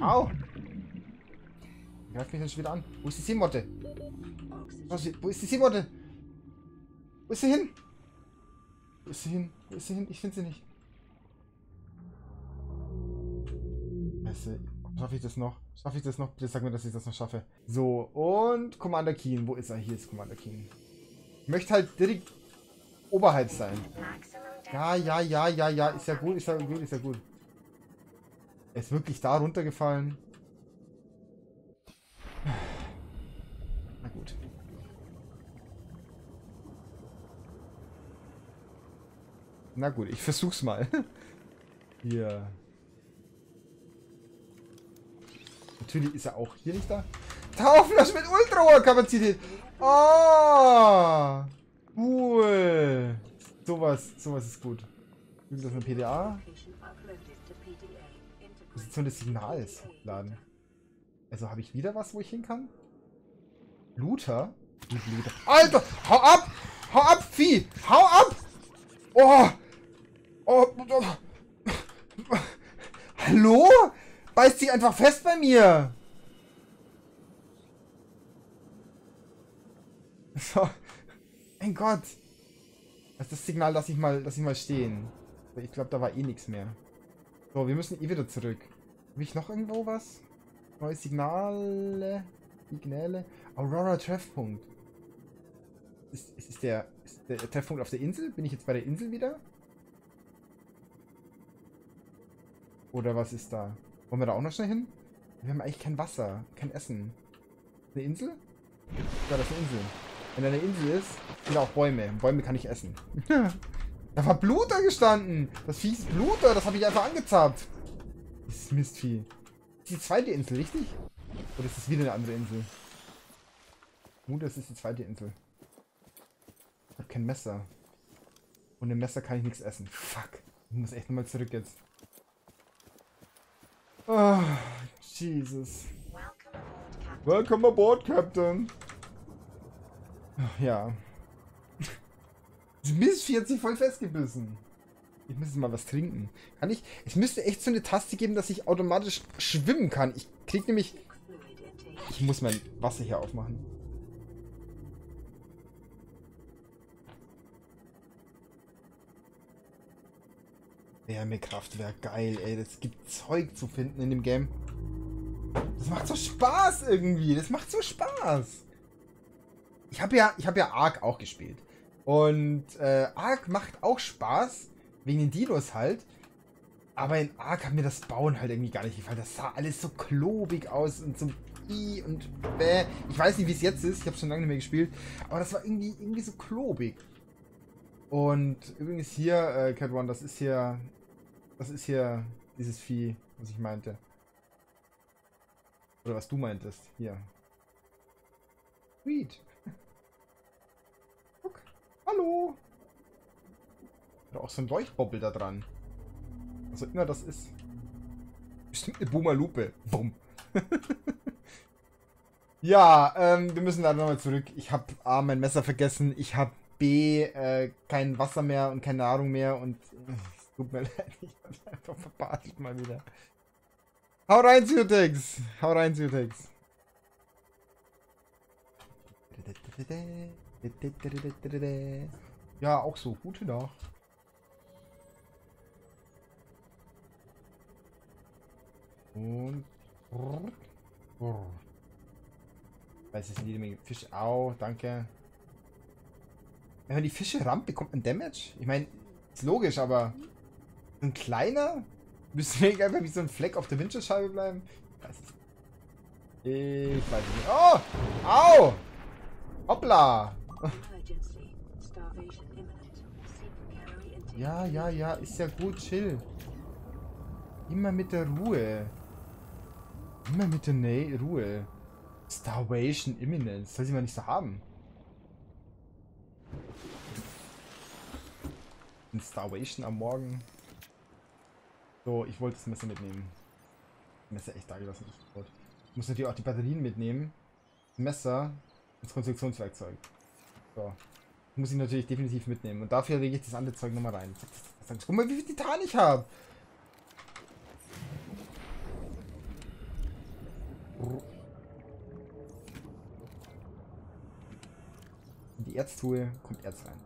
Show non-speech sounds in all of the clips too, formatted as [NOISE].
Au! Greift mich schon wieder an. Wo ist die Seemotte? Wo ist die Seemotte? Wo ist sie hin? Wo ist sie hin? Wo ist sie hin? Ich finde sie nicht. Scheiße. Schaffe ich das noch? Schaffe ich das noch? Bitte sag mir, dass ich das noch schaffe. So, und Commander Keen. Wo ist er? Hier ist Commander Keen. Ich möchte halt direkt oberhalb sein. Ja, ja, ja, ja, ja. Ist ja gut, ist ja gut, ist ja gut. Er ist wirklich da runtergefallen. Na gut. Na gut, ich versuch's mal. [LAUGHS] Hier. Natürlich ist er auch hier nicht da. Tauflasch mit Ultra-Kapazität. Oh! Cool. Sowas, sowas ist gut. Ist das eine PDA? Position des Signals laden. Also habe ich wieder was, wo ich hin kann? Looter? Looter. Alter! Hau ab! Hau ab, Vieh! Hau ab! Oh! Oh! oh. Hallo? Beißt sie einfach fest bei mir! [LAUGHS] So. Mein Gott. Das ist das Signal, lass ich mal, lass ich mal stehen. Ich glaube, da war eh nichts mehr. So, wir müssen eh wieder zurück. Habe ich noch irgendwo was? Neue Signale. Signale. Aurora Treffpunkt. Ist, ist, ist, der, ist der Treffpunkt auf der Insel? Bin ich jetzt bei der Insel wieder? Oder was ist da? Wollen wir da auch noch schnell hin? Wir haben eigentlich kein Wasser, kein Essen. Eine Insel? Ja, das ist eine Insel. Wenn da eine Insel ist, sind da auch Bäume. Bäume kann ich essen. [LAUGHS] da war Bluter gestanden. Das Vieh ist Bluter. Das habe ich einfach angezapft. Dieses Mistvieh. Das ist die zweite Insel, richtig? Oder ist das wieder eine andere Insel? Mutter, das ist die zweite Insel. Ich habe kein Messer. Und im Messer kann ich nichts essen. Fuck. Ich muss echt nochmal zurück jetzt. Oh, Jesus. Welcome aboard, Captain. Ja. Hat sich voll festgebissen. Ich muss mal was trinken. Kann ich? Es müsste echt so eine Taste geben, dass ich automatisch schwimmen kann. Ich krieg nämlich... Ich muss mein Wasser hier aufmachen. Wärmekraftwerk, geil, ey. Das gibt Zeug zu finden in dem Game. Das macht so Spaß irgendwie. Das macht so Spaß. Ich habe ja, ich habe ja Ark auch gespielt. Und äh, Ark macht auch Spaß. Wegen den Dinos halt. Aber in Ark hat mir das Bauen halt irgendwie gar nicht gefallen. Das sah alles so klobig aus und so I und bäh. Ich weiß nicht, wie es jetzt ist. Ich habe schon lange nicht mehr gespielt. Aber das war irgendwie, irgendwie so klobig. Und übrigens hier, äh, Cat One, das ist hier. Das ist hier dieses Vieh, was ich meinte. Oder was du meintest. Hier. Sweet. Hallo. Oder auch so ein Leuchtbobbel da dran. Was auch immer das ist. Bestimmt eine Boomer-Lupe. Bumm. [LAUGHS] ja, ähm, wir müssen da nochmal zurück. Ich habe A, mein Messer vergessen. Ich habe B, äh, kein Wasser mehr und keine Nahrung mehr. Und äh, es tut mir [LAUGHS] leid, ich hab's einfach verpasst mal wieder. Hau rein, Zytex! Hau rein, Zytex! Ja, auch so. Gute Nacht. Und. Weiß es nicht, Menge Fisch. Au, danke. Wenn man die Fische rammt, bekommt man Damage? Ich meine, ist logisch, aber ein kleiner? Müssen wir einfach wie so ein Fleck auf der Windschutzscheibe bleiben? Ich weiß nicht. Ich weiß es nicht. Oh! Au! Hoppla! Ja, ja, ja, ist ja gut, chill. Immer mit der Ruhe. Immer mit der ne Ruhe. Starvation Imminent. Soll sie mal nicht so haben. Ein Starvation am Morgen. So, ich wollte das Messer mitnehmen. Messer echt da gelassen. Ich muss natürlich auch die Batterien mitnehmen. Messer das Konstruktionswerkzeug. So. Muss ich natürlich definitiv mitnehmen. Und dafür lege ich das andere Zeug nochmal rein. Guck mal, wie viel Titan ich habe. In die Erztruhe kommt Erz rein.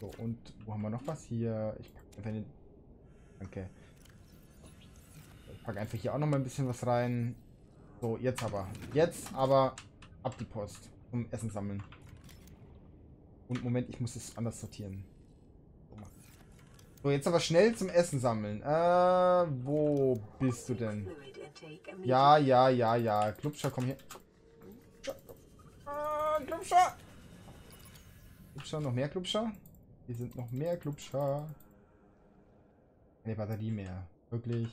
So, und wo haben wir noch was? Hier, ich packe einfach den... Danke. Ich packe einfach hier auch noch mal ein bisschen was rein. So, jetzt aber. Jetzt aber ab die Post. Zum Essen sammeln. Und Moment, ich muss es anders sortieren. So, jetzt aber schnell zum Essen sammeln. Äh, wo bist du denn? Ja, ja, ja, ja. Klubscher, komm her. Ah, Klubscher! Klubscher, noch mehr Klubscher? Hier sind noch mehr Klubscher. Eine Batterie mehr. Wirklich.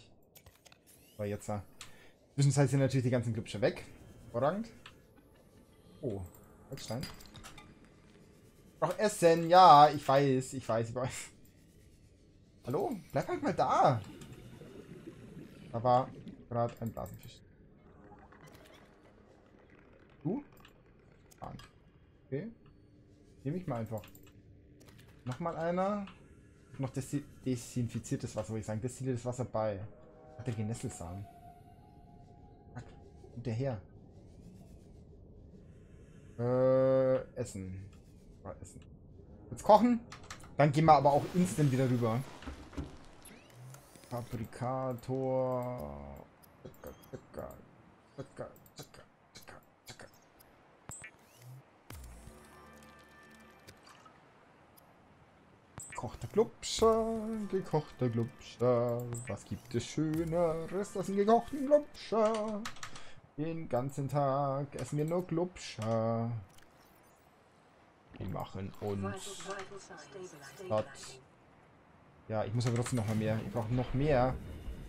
Aber jetzt. Zwischenzeit sind natürlich die ganzen Klubscher weg. Vorrangig. Oh, Holzstein. Noch essen, ja, ich weiß, ich weiß, ich weiß. Hallo? Bleib halt mal da. Da war gerade ein Blasenfisch. Du? Ah. Okay. Nehme ich mal einfach. Nochmal einer. Noch desi desinfiziertes Wasser, würde ich sagen. Destilliertes Wasser bei. Hat der Genesselsamen. Und der her. Äh, essen. Mal essen. Jetzt kochen. Dann gehen wir aber auch instant wieder rüber. Fabrikator. Gekochter Glubscher, gekochter Glubscher. Was gibt es Schöneres als einen gekochten Glubscher? Den ganzen Tag essen wir nur Glubscher. Die machen uns satt. Ja, ich muss aber trotzdem noch mal mehr. Ich brauche noch mehr.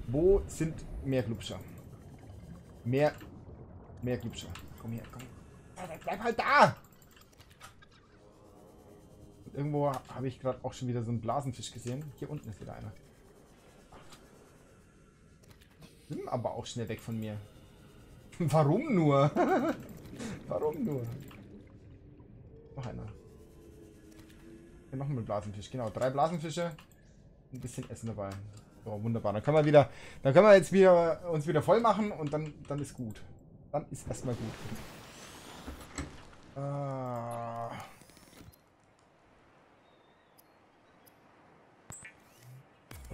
Wo sind mehr Glubscher? Mehr, mehr Glubscher. Komm her, komm. Bleib halt da! Und irgendwo habe ich gerade auch schon wieder so einen Blasenfisch gesehen. Hier unten ist wieder einer. Sind aber auch schnell weg von mir. Warum nur? [LAUGHS] Warum nur? Noch einer. Hier noch ein Blasenfisch. Genau, drei Blasenfische ein bisschen Essen dabei. So, wunderbar. Dann können wir wieder, dann können wir jetzt wieder uns wieder voll machen und dann, dann ist gut. Dann ist erstmal gut. Ah.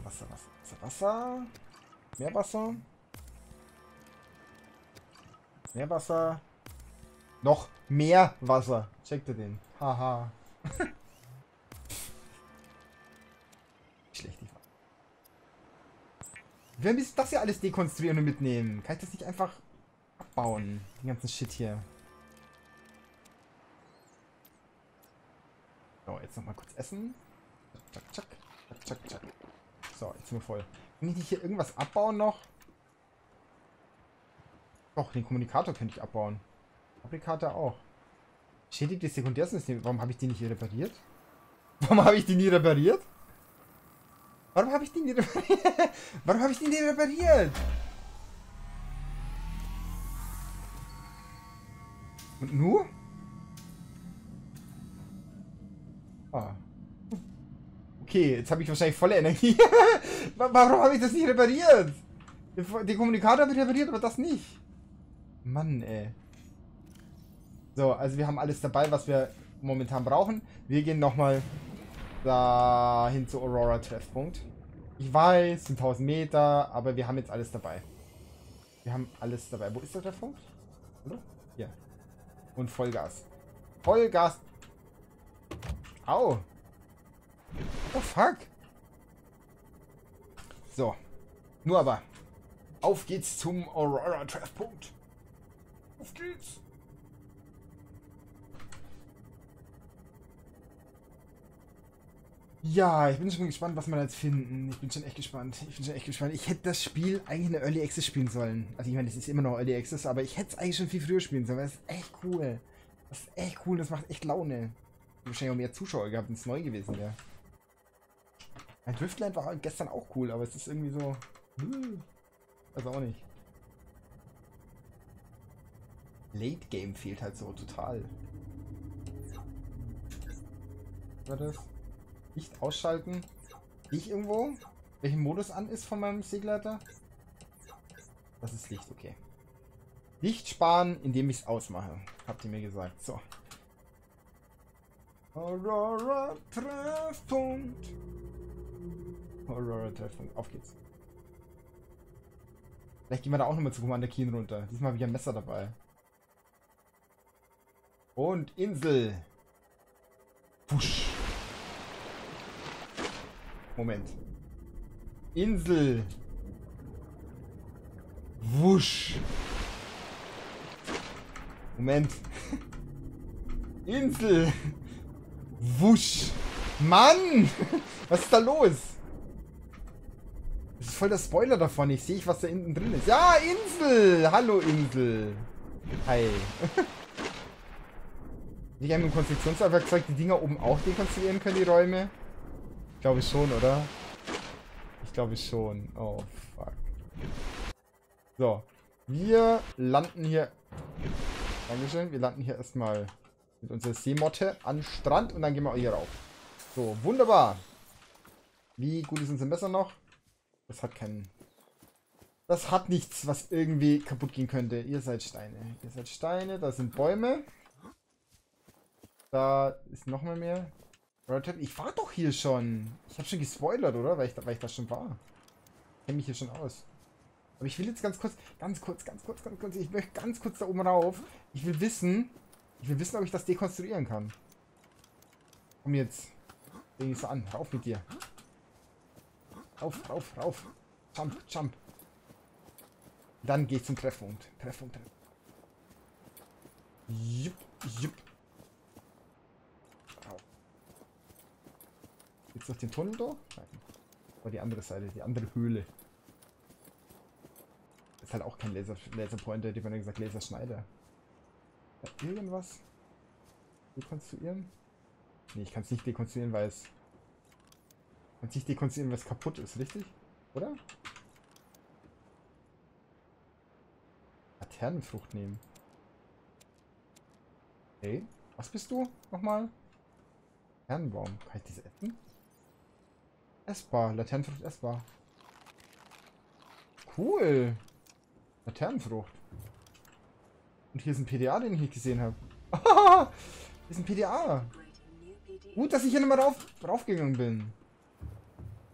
Wasser, Wasser, Wasser, Wasser. Mehr Wasser. Mehr Wasser. Noch mehr Wasser. Checkt ihr den? Haha. [LAUGHS] schlecht, die Frage. Wir müssen das ja alles dekonstruieren und mitnehmen. Kann ich das nicht einfach abbauen? Den ganzen Shit hier. So, jetzt nochmal kurz essen. Zack, zack, zack, zack, zack. So, jetzt sind wir voll. Kann ich nicht hier irgendwas abbauen noch? Doch, den Kommunikator könnte ich abbauen. Fabrikator auch. Schädigte Sekundärsystem. Warum habe ich die nicht repariert? [LAUGHS] Warum habe ich die nie repariert? Warum habe ich den nie repariert? [LAUGHS] Warum habe ich den nie repariert? Und nur? Ah. Okay, jetzt habe ich wahrscheinlich volle Energie. [LAUGHS] Warum habe ich das nicht repariert? Den Kommunikator habe ich repariert, aber das nicht. Mann, ey. So, also wir haben alles dabei, was wir momentan brauchen. Wir gehen nochmal dahin zu Aurora Treffpunkt. Ich weiß, sind 1000 Meter, aber wir haben jetzt alles dabei. Wir haben alles dabei. Wo ist der Treffpunkt? Oder? Hier. Und Vollgas. Vollgas. Au. Oh fuck. So. Nur aber. Auf geht's zum Aurora Treffpunkt. Auf geht's. Ja, ich bin schon gespannt, was wir jetzt finden. Ich bin schon echt gespannt. Ich bin schon echt gespannt. Ich hätte das Spiel eigentlich in der Early Access spielen sollen. Also ich meine, es ist immer noch Early Access, aber ich hätte es eigentlich schon viel früher spielen sollen. Das ist echt cool. Das ist echt cool. Das macht echt Laune. Ich wahrscheinlich auch mehr Zuschauer gehabt, wenn es neu gewesen wäre. Ein Driftland war gestern auch cool, aber es ist irgendwie so... Also auch nicht. Late Game fehlt halt so total. War das? Licht ausschalten. Ich irgendwo? Welchen Modus an ist von meinem Seegleiter? Das ist Licht, okay. Licht sparen, indem ich es ausmache. Habt ihr mir gesagt. So. Aurora Treffpunkt. Aurora Treffpunkt. Auf geht's. Vielleicht gehen wir da auch nochmal zu Commander Keen runter. Diesmal habe ich ein Messer dabei. Und Insel. Wusch. Moment. Insel. Wusch. Moment. [LAUGHS] Insel. Wusch. Mann! [LAUGHS] Was ist da los? Das ist voll der Spoiler davon. Ich sehe, was da hinten drin ist. Ja, Insel! Hallo, Insel. Hi. [LAUGHS] Ich habe im Konstruktionswerkzeug die Dinger oben auch dekonstruieren können, die Räume? Ich glaube schon, oder? Ich glaube schon. Oh, fuck. So. Wir landen hier... Dankeschön. Wir landen hier erstmal mit unserer Seemotte an Strand und dann gehen wir hier rauf. So, wunderbar. Wie gut ist unser Messer noch? Das hat keinen... Das hat nichts, was irgendwie kaputt gehen könnte. Ihr seid Steine. Ihr seid Steine, da sind Bäume. Da ist noch mal mehr. Ich war doch hier schon. Ich habe schon gespoilert, oder? Weil ich, da, weil ich da schon war. Ich kenne mich hier schon aus. Aber ich will jetzt ganz kurz, ganz kurz, ganz kurz, ganz kurz, ich möchte ganz kurz da oben rauf. Ich will wissen, ich will wissen, ob ich das dekonstruieren kann. Komm jetzt. Ding so an. Rauf mit dir. Rauf, rauf, rauf. Jump, jump. Dann geht's zum Treffpunkt. Treffpunkt, Treffpunkt. Jupp, jupp. Geht's durch den Tunnel da? Nein. Aber die andere Seite, die andere Höhle. Ist halt auch kein Laser, Laserpointer, die man ja gesagt Laserschneider. Da irgendwas dekonstruieren? Ne, ich kann es nicht dekonstruieren, weil es. Kann es nicht dekonstruieren, weil es kaputt ist, richtig? Oder? Laternenfrucht nehmen. Hey, was bist du nochmal? Laternenbaum. Kann ich diese essen? Essbar. Laternenfrucht essbar. Cool. Laternenfrucht. Und hier ist ein PDA, den ich nicht gesehen habe. [LAUGHS] hier ist ein PDA. Gut, dass ich hier nochmal rauf, raufgegangen bin.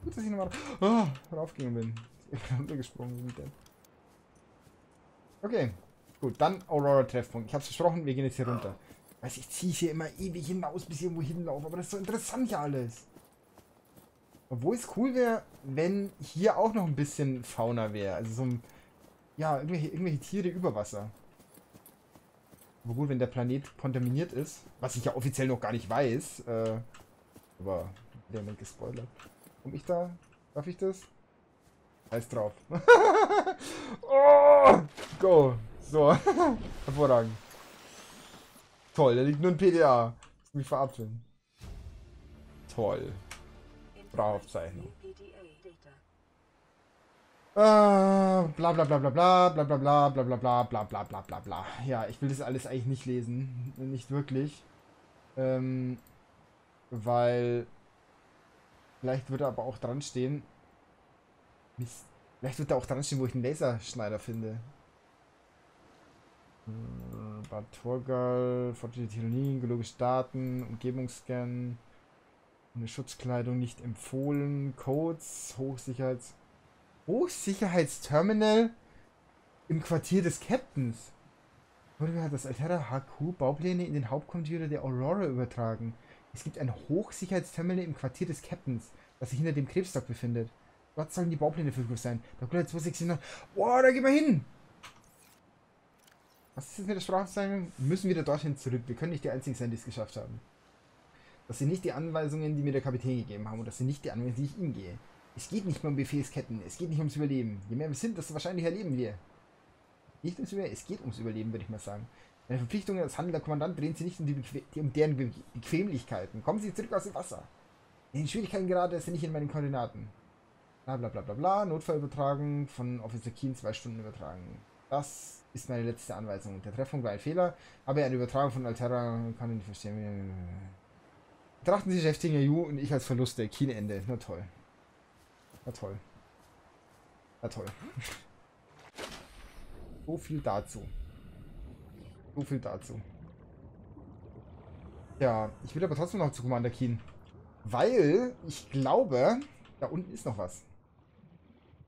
Gut, dass ich nochmal oh, raufgegangen bin. [LAUGHS] Ich bin runtergesprungen. Okay. Gut, dann Aurora Treffpunkt. Ich hab's versprochen, wir gehen jetzt hier runter. Weiß ich ziehe hier immer ewig hinaus, bis ich irgendwo hinlaufe. Aber das ist so interessant hier alles. Obwohl es cool wäre, wenn hier auch noch ein bisschen Fauna wäre. Also so ein, ja, irgendwelche, irgendwelche Tiere über Wasser. Aber gut, wenn der Planet kontaminiert ist, was ich ja offiziell noch gar nicht weiß, äh, aber der Moment gespoilert. Komm ich da? Darf ich das? Heiß drauf. [LAUGHS] oh, go. So. [LAUGHS] Hervorragend. Toll, da liegt nur ein PDA. Ich mich verabschieden. Toll. Sprachaufzeichnung. Äh, bla bla bla bla bla bla bla bla bla bla bla bla bla bla bla bla. Ja, ich will das alles eigentlich nicht lesen. Nicht wirklich. Ähm, weil vielleicht wird er aber auch dran stehen. Mist. Vielleicht wird da auch dran stehen, wo ich einen Laserschneider finde. Bad Torgal, fortschrittliche Tyrannie, geologische Daten, Umgebungsscan. Eine Schutzkleidung nicht empfohlen. Codes, Hochsicherheits... Hochsicherheitsterminal im Quartier des Captains. Wurde hat das Altera HQ Baupläne in den Hauptcomputer der Aurora übertragen. Es gibt ein Hochsicherheitsterminal im Quartier des Captains, das sich hinter dem Krebsstock befindet. Dort sollen die Baupläne verfügbar sein. Da kommt 269. Boah, da gehen wir hin! Was ist jetzt mit der Sprachauszeichnung? Wir müssen wieder dorthin zurück. Wir können nicht die einzigen sein, die es geschafft haben. Das sind nicht die Anweisungen, die mir der Kapitän gegeben haben und das sind nicht die Anweisungen, die ich ihm gehe. Es geht nicht mehr um Befehlsketten, es geht nicht ums Überleben. Je mehr wir sind, desto wahrscheinlicher leben wir. Nicht ums Überleben, es geht ums Überleben, würde ich mal sagen. Meine Verpflichtungen als handelnder Kommandant drehen sich nicht um, die um deren Be Bequemlichkeiten. Kommen Sie zurück aus dem Wasser. In den Schwierigkeiten gerade sind nicht in meinen Koordinaten. Bla bla bla bla bla. Notfall übertragen, von Officer Keen zwei Stunden übertragen. Das ist meine letzte Anweisung. Der Treffung war ein Fehler, aber eine Übertragung von Altera kann ich nicht verstehen. Betrachten Sie Cheftinger Ju und ich als Verluste. Kienende. Na toll. Na toll. Na toll. [LAUGHS] So viel dazu. So viel dazu. Ja, ich will aber trotzdem noch zu Commander Keen. Weil ich glaube, da unten ist noch was.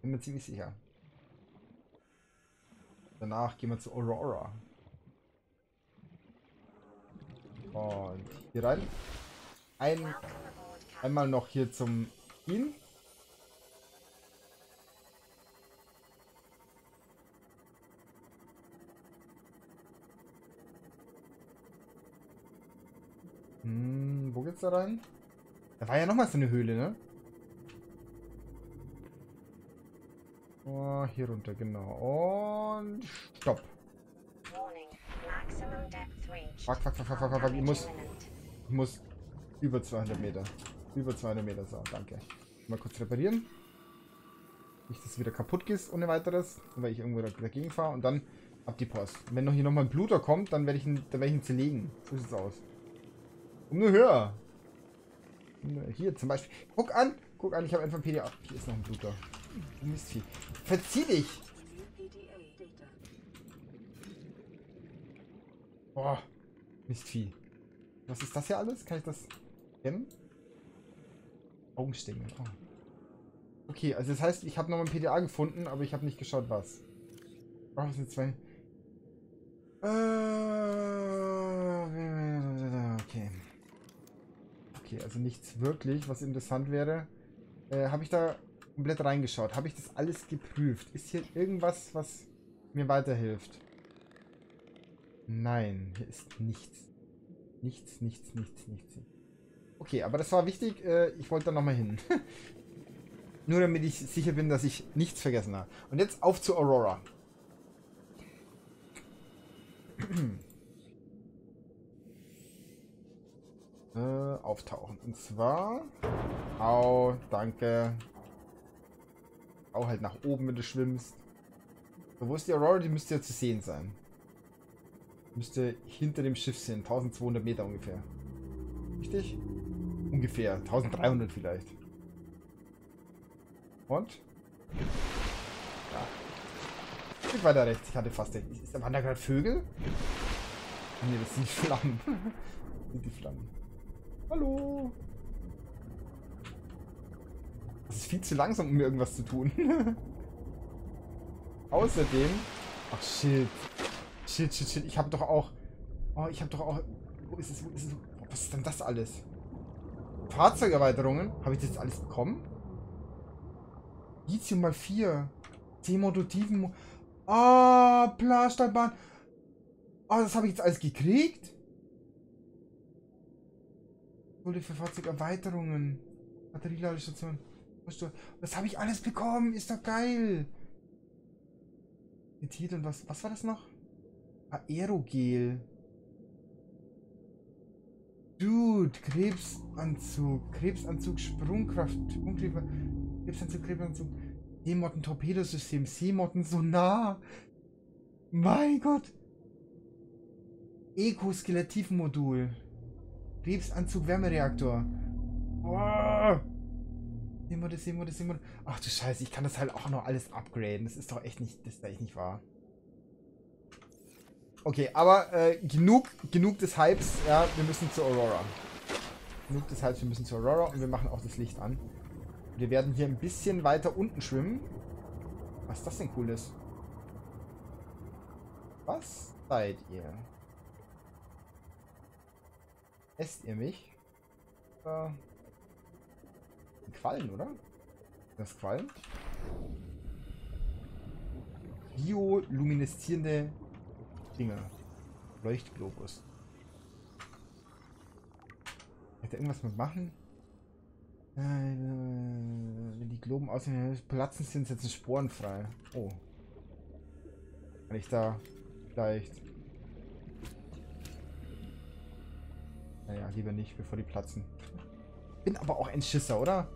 Bin mir ziemlich sicher. Danach gehen wir zu Aurora. Und hier rein. Ein, einmal noch hier zum Keen. Hm, wo geht's da rein? Da war ja nochmal so eine Höhle, ne? Oh, hier runter, genau. Und stopp. Fuck, fuck, fuck, fuck, fuck, fuck. Ich muss, ich muss über 200 Meter. Über 200 Meter, so, danke. Mal kurz reparieren. Nicht, dass es wieder kaputt ist ohne weiteres, weil ich irgendwo dagegen fahre und dann ab die Post. Wenn noch hier nochmal ein Bluter kommt, dann werde ich, ihn, ich ihn zerlegen. So sieht's aus. Um nur höher. Hier zum Beispiel. Guck an. Guck an, ich habe einfach ein PDA. Hier ist noch ein Bluter. Mistvieh. Verzieh dich. Boah. Mistvieh. Was ist das hier alles? Kann ich das kennen? Augenstängel. Oh. Okay, also das heißt, ich habe noch ein PDA gefunden, aber ich habe nicht geschaut, was. Oh, das sind zwei. Äh, okay. Okay, also nichts wirklich, was interessant wäre. Äh, habe ich da komplett reingeschaut? Habe ich das alles geprüft? Ist hier irgendwas, was mir weiterhilft? Nein, hier ist nichts. Nichts, nichts, nichts, nichts. Okay, aber das war wichtig. Äh, ich wollte da nochmal hin. [LAUGHS] Nur damit ich sicher bin, dass ich nichts vergessen habe. Und jetzt auf zu Aurora. [CLEARS THROAT] äh, auftauchen. Und zwar... Au, danke. Au halt nach oben, wenn du schwimmst. Wo ist die Aurora? Die müsste ja zu sehen sein. Müsste hinter dem Schiff sein. 1200 Meter ungefähr. Richtig? Ungefähr. 1300 vielleicht. Und? Ja. Ein Stück weiter rechts. Ich hatte fast... Ist da waren da gerade Vögel? Ne, das sind die Flammen. das [LAUGHS] sind die Flammen. Hallo. Das ist viel zu langsam, um mir irgendwas zu tun. [LAUGHS] Außerdem... Ach, shit. Shit, shit, shit. Ich habe doch auch... Oh, ich habe doch auch... Wo ist es? Wo ist es? Was ist denn das alles? Fahrzeugerweiterungen? Habe ich das jetzt alles bekommen? Lithium mal 4. 10 Mototiven... Ah, oh, Plastalbahn. Oh, das habe ich jetzt alles gekriegt? Wurde für Fahrzeugerweiterungen. Batterieladestation. Das habe ich alles bekommen. Ist doch geil. Mit und was. Was war das noch? Aerogel. Dude, Krebsanzug. Krebsanzug, Sprungkraft, Sprungkleber. Krebsanzug, Krebsanzug. D-Motten, Torpedosystem. C-Motten, Sonar. Mein Gott. Eco-Skelettivmodul. Krebsanzug, Wärmereaktor. Oh. Simmode, Simmode, Simmode. Ach du Scheiße, ich kann das halt auch noch alles upgraden. Das ist doch echt nicht, das ist echt nicht wahr. Okay, aber äh, genug, genug des Hypes. Ja, wir müssen zur Aurora. Genug des Hypes, wir müssen zur Aurora und wir machen auch das Licht an. Wir werden hier ein bisschen weiter unten schwimmen. Was ist das denn cooles? Was seid ihr? Esst ihr mich? Äh, Quallen, oder? Das Quallen? Biolumineszierende Dinger. Leuchtglobus. Hätte irgendwas mit machen? Äh, wenn die Globen aussehen, platzen sind jetzt sporenfrei. Oh. Kann ich da vielleicht... Naja, lieber nicht, bevor die platzen. Bin aber auch ein Schisser, oder?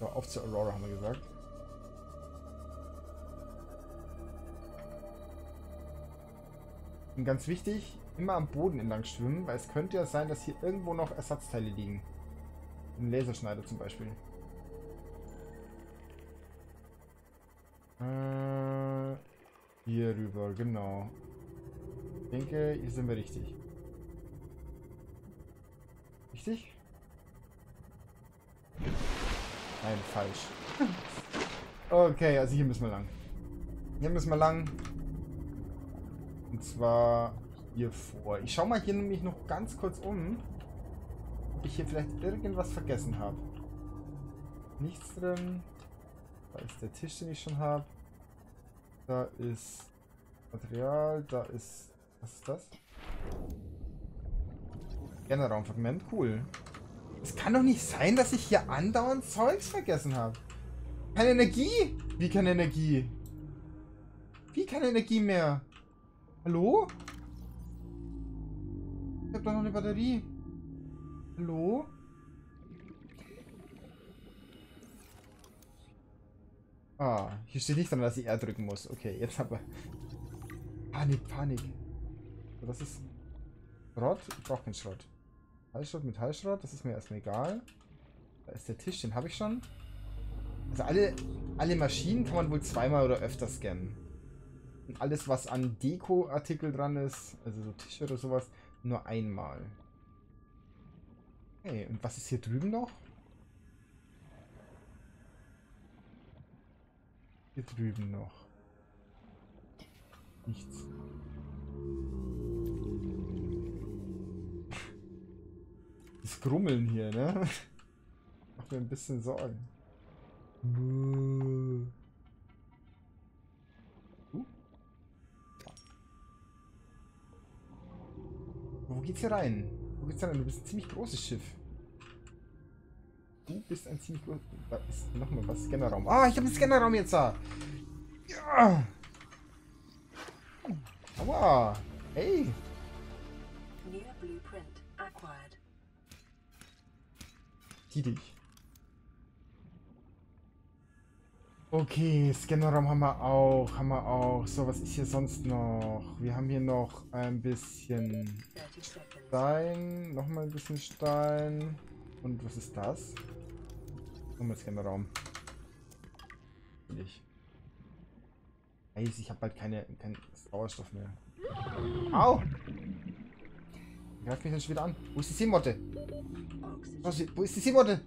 So, auf zur Aurora haben wir gesagt. Und ganz wichtig, immer am Boden entlang schwimmen, weil es könnte ja sein, dass hier irgendwo noch Ersatzteile liegen. Ein Laserschneider zum Beispiel. Äh, hier rüber, genau. Ich denke, hier sind wir richtig. Richtig? Nein, falsch. [LAUGHS] Okay, also hier müssen wir lang. Hier müssen wir lang. Und zwar hier vor. Ich schau mal hier nämlich noch ganz kurz um, ob ich hier vielleicht irgendwas vergessen habe. Nichts drin. Da ist der Tisch, den ich schon habe. Da ist Material, da ist... Was ist das? Gerne Raumfragment, cool. Es kann doch nicht sein, dass ich hier andauernd Zeugs vergessen habe. Keine Energie? Wie keine Energie? Wie keine Energie mehr? Hallo? Ich hab doch noch eine Batterie. Hallo? Ah, hier steht nicht dran, dass ich R drücken muss. Okay, jetzt aber. Panik, Panik. Das ist Schrott. Ich brauche keinen Schrott. Metallschrott, Metallschrott, das ist mir erstmal egal. Da ist der Tisch, den habe ich schon. Also alle, alle Maschinen kann man wohl zweimal oder öfter scannen. Alles, was an Deko-Artikel dran ist, also so Tische oder sowas, nur einmal. Okay, und was ist hier drüben noch? Hier drüben noch. Nichts. [LAUGHS] Das Grummeln hier, ne? [LAUGHS] Macht mir ein bisschen Sorgen. Uh. Wo geht's hier rein? Wo geht's hier rein? Du bist ein ziemlich großes Schiff. Du bist ein ziemlich großes... Da ist nochmal was. Scannerraum. Ah, ich habe einen Scannerraum jetzt da. Ja. Aua. Hey. Die Okay, Scannerraum haben wir auch, haben wir auch. So, was ist hier sonst noch? Wir haben hier noch ein bisschen Stein, nochmal ein bisschen Stein. Und was ist das? Nochmal Scannerraum. Ich. ich habe bald keine, keinen Sauerstoff mehr. Au! Greift mich dann schon wieder an. Wo ist die Seemotte? Wo ist die Seemotte?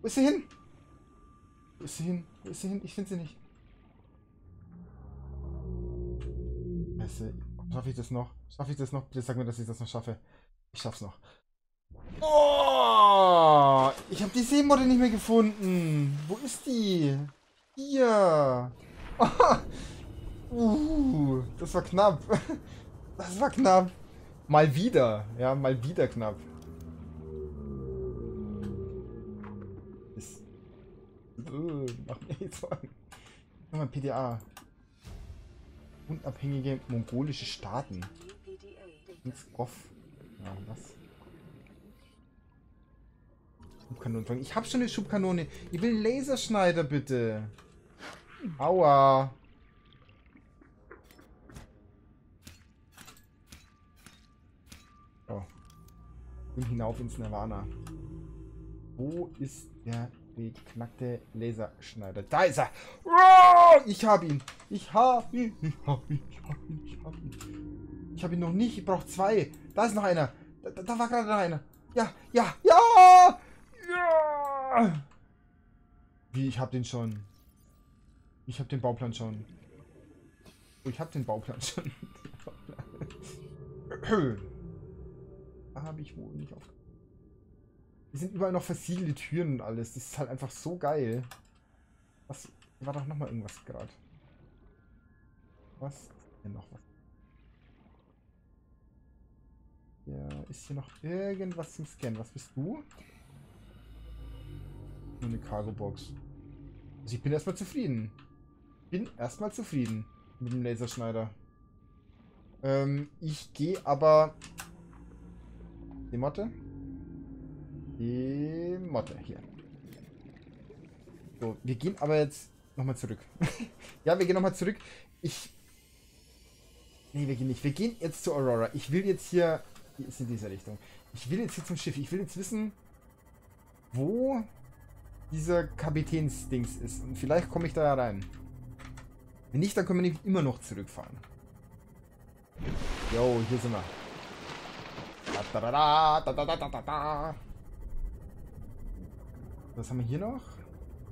Wo ist sie hin? Ist sie hin? Ist sie hin? Ich finde sie nicht. Scheiße. Schaffe ich das noch? Schaffe ich das noch? Bitte sag mir, dass ich das noch schaffe. Ich schaff's noch. Oh! Ich habe die Seemotte nicht mehr gefunden. Wo ist die? Hier. [LAUGHS] Uh, das war knapp. [LAUGHS] Das war knapp. Mal wieder. Ja, mal wieder knapp. Uh, mach mir jetzt. Nochmal PDA. Unabhängige mongolische Staaten. Ins Off. Ja, was? Schubkanone. Ich hab schon eine Schubkanone. Ich will einen Laserschneider, bitte. Aua. und hinauf ins Nirvana. Wo ist der beknackte Laserschneider? Da ist er! Ich hab ihn! Ich hab ihn! Ich hab ihn! Ich hab ihn! Ich hab ihn! Ich hab ihn noch nicht. Ich brauche zwei. Da ist noch einer. Da, da war gerade noch einer. Ja, ja, ja! Ja! Wie, ich hab den schon. Ich hab den Bauplan schon. Oh, ich hab den Bauplan schon. [LAUGHS] habe ich wohl nicht auf. Hier sind überall noch versiegelte Türen und alles. Das ist halt einfach so geil. Was war doch noch mal irgendwas gerade? Was ist denn noch was? Ja, ist hier noch irgendwas zum Scannen? Was bist du? Nur eine Cargo-Box. Also ich bin erstmal zufrieden. Bin erstmal zufrieden mit dem Laserschneider. Ähm, ich gehe aber die Motte. Die Motte, hier. So, wir gehen aber jetzt nochmal zurück. [LAUGHS] ja, wir gehen nochmal zurück. Ich... Nee, wir gehen nicht. Wir gehen jetzt zu Aurora. Ich will jetzt hier... Ist in dieser Richtung. Ich will jetzt hier zum Schiff. Ich will jetzt wissen, wo dieser Kapitänsdings ist. Und vielleicht komme ich da rein. Wenn nicht, dann können wir immer noch zurückfahren. Jo, hier sind wir. Da, da, da, da, da, da, da, da. Was haben wir hier noch?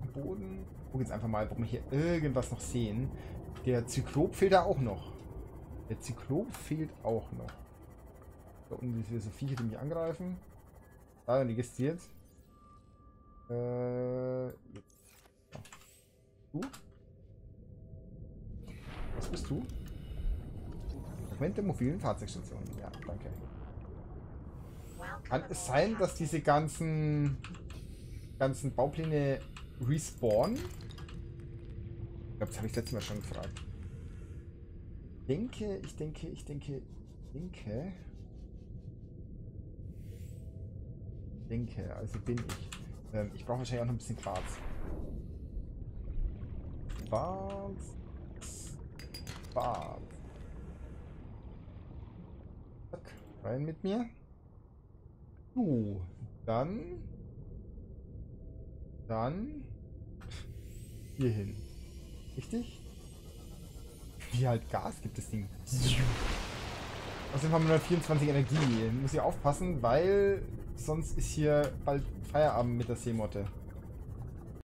Am Boden. Guck jetzt einfach mal, ob wir hier irgendwas noch sehen. Der Zyklop fehlt da auch noch. Der Zyklop fehlt auch noch. Da unten sind wieder so Viecher, die mich angreifen. Ah, die jetzt. Äh, jetzt. Du? Was bist du? Fragment der mobilen Fahrzeugstation. Ja, danke. Kann es sein, dass diese ganzen ganzen Baupläne respawnen? Ich glaube, das habe ich letztes Mal schon gefragt. Ich denke, ich denke, ich denke, ich denke. Ich denke, also bin ich. Ähm, ich brauche wahrscheinlich auch noch ein bisschen Quarz. Quarz. Quarz. Zack, rein mit mir. Uh, dann. Dann. Hier hin. Richtig? Wie halt Gas gibt das Ding. Außerdem haben wir nur 24 Energie. Muss ich aufpassen, weil sonst ist hier bald Feierabend mit der Seemotte.